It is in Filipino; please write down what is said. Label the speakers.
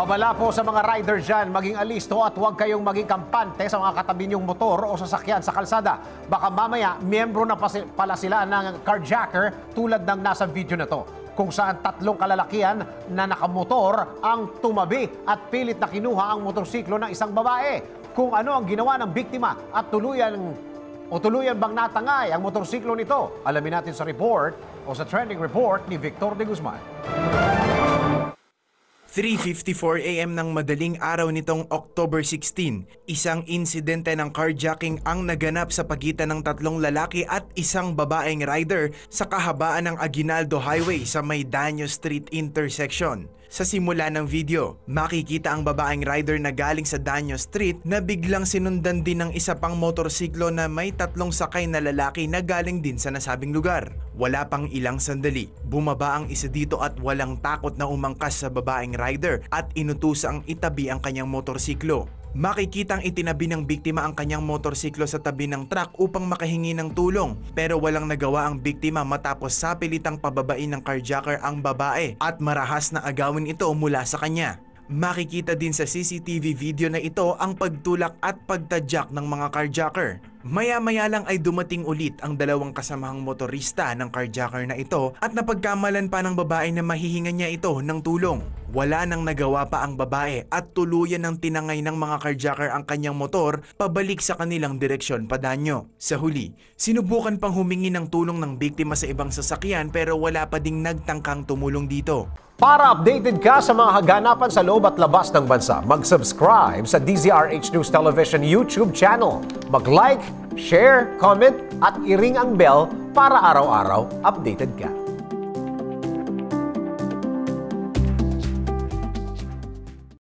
Speaker 1: Babala po sa mga rider dyan, maging alisto at huwag kayong maging kampante sa mga katabi niyong motor o sasakyan sa kalsada. Baka mamaya, miyembro na pala sila ng carjacker tulad ng nasa video na to kung saan tatlong kalalakihan na nakamotor ang tumabi at pilit na kinuha ang motorsiklo ng isang babae. Kung ano ang ginawa ng biktima at tuluyan o tuluyan bang natangay ang motorsiklo nito? Alamin natin sa report o sa trending report ni Victor de Guzman.
Speaker 2: 3.54 a.m. ng madaling araw nitong October 16, isang insidente ng carjacking ang naganap sa pagitan ng tatlong lalaki at isang babaeng rider sa kahabaan ng Aguinaldo Highway sa Maydanyo Street intersection. Sa simula ng video, makikita ang babaeng rider na galing sa Danyo Street na biglang sinundan din ng isa pang motorsiklo na may tatlong sakay na lalaki na galing din sa nasabing lugar. Wala pang ilang sandali, bumaba ang isa dito at walang takot na umangkas sa babaeng rider at inutusang itabi ang kanyang motorsiklo. Makikitang itinabi ng biktima ang kanyang motorsiklo sa tabi ng truck upang makahingi ng tulong pero walang nagawa ang biktima matapos sapilitang pababain ng carjacker ang babae at marahas na agawin ito mula sa kanya. Makikita din sa CCTV video na ito ang pagtulak at pagtadyak ng mga carjacker. Maya-maya lang ay dumating ulit ang dalawang kasamahang motorista ng carjacker na ito at napagkamalan pa ng babae na mahihinga niya ito ng tulong. Wala nang nagawa pa ang babae at tuluyan ng tinangay ng mga carjacker ang kanyang motor pabalik sa kanilang direksyon padanyo. Sa huli, sinubukan pang humingi ng tulong ng biktima sa ibang sasakyan pero wala pa ding nagtangkang tumulong dito.
Speaker 1: Para updated ka sa mga haganapan sa loob at labas ng bansa, mag-subscribe sa DZRH News Television YouTube channel. Mag-like, share, comment at i-ring ang bell para araw-araw updated ka.